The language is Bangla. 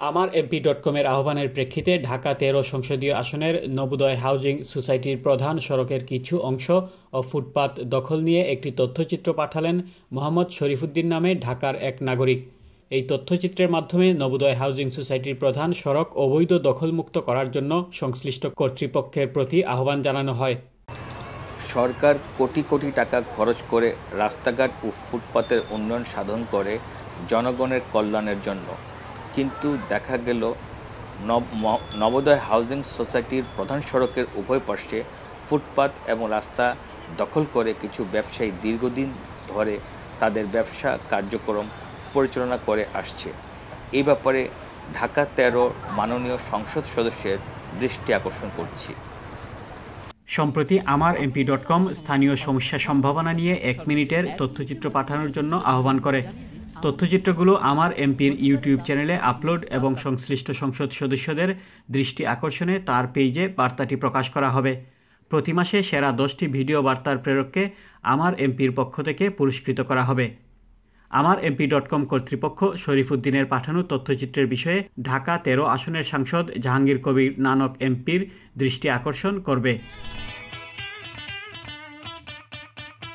আমার এমপি ডট কমের আহ্বানের প্রেক্ষিতে ঢাকা তেরো সংসদীয় আসনের নবোদয় হাউজিং সোসাইটির প্রধান সড়কের কিছু অংশ ও ফুটপাত দখল নিয়ে একটি তথ্যচিত্র পাঠালেন মোহাম্মদ শরীফুদ্দিন নামে ঢাকার এক নাগরিক। এই তথ্যচিত্রের মাধ্যমে নবোদয় হাউজিং সোসাইটির প্রধান সড়ক অবৈধ দখলমুক্ত করার জন্য সংশ্লিষ্ট কর্তৃপক্ষের প্রতি আহ্বান জানানো হয়। সরকার কোটি কোটি টাকা খরচ করে রাস্তাঘাট ও ফুটপাতের উন্নয়ন সাধন করে জনগণের কল্যাণের জন্য কিন্তু দেখা গেল নবোদয় হাউজিং সোসাইটির প্রধান সড়কের উভয় পাশে ফুটপাত এবং রাস্তা দখল করে কিছু ব্যবসায়ী দীর্ঘদিন ধরে তাদের ব্যবসা কার্যক্রম পরিচালনা করে আসছে। এই ব্যাপারে ঢাকা তেরো মাননীয় সংসদ সদস্যের দৃষ্টি আকর্ষণ করছি। সম্প্রতি আমার এমপি ডট কম স্থানীয় সমস্যা সম্ভাবনা নিয়ে এক মিনিটের তথ্যচিত্র পাঠানোর জন্য আহ্বান করে। তথ্যচিত্রগুলো আমার এমপির ইউটিউব চ্যানেলে আপলোড এবং সংশ্লিষ্ট সংসদ সদস্যদের দৃষ্টি আকর্ষণে তার পেজে বার্তাটি প্রকাশ করা হবে। প্রতি মাসে সেরা দশটি ভিডিও বার্তার প্রেরককে আমার এমপির পক্ষ থেকে পুরস্কৃত করা হবে। আমার এমপি ডট কম কর্তৃপক্ষ শরীফুদ্দিনের পাঠানো তথ্যচিত্রের বিষয়ে ঢাকা তেরো আসনের সাংসদ জাহাঙ্গীর কবির নানক এমপির দৃষ্টি আকর্ষণ করবে।